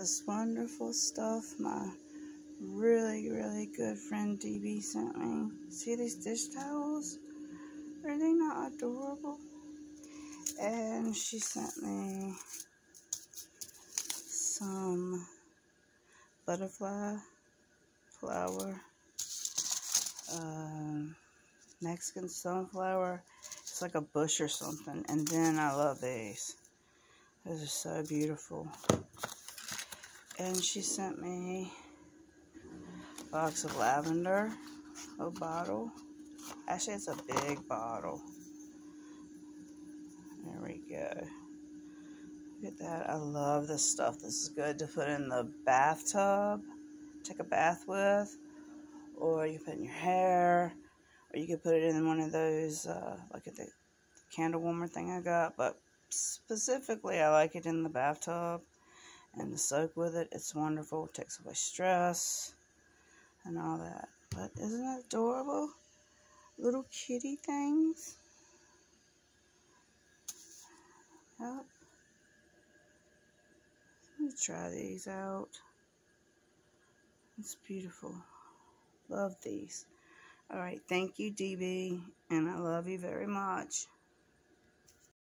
this wonderful stuff my really, really good friend Dee Bee sent me. See these dish towels? Are they not adorable? And she sent me some butterfly flower, um, Mexican sunflower. It's like a bush or something. And then I love these. Those are so beautiful. And she sent me a box of lavender, a bottle. Actually, it's a big bottle. There we go. Look at that. I love this stuff. This is good to put in the bathtub, take a bath with, or you put in your hair, or you could put it in one of those, uh, like the candle warmer thing I got, but specifically I like it in the bathtub and the soak with it. It's wonderful. It takes away stress and all that. But isn't it adorable? Little kitty things. Yep. Let me try these out. It's beautiful. Love these. All right. Thank you, Dee Bee. And I love you very much.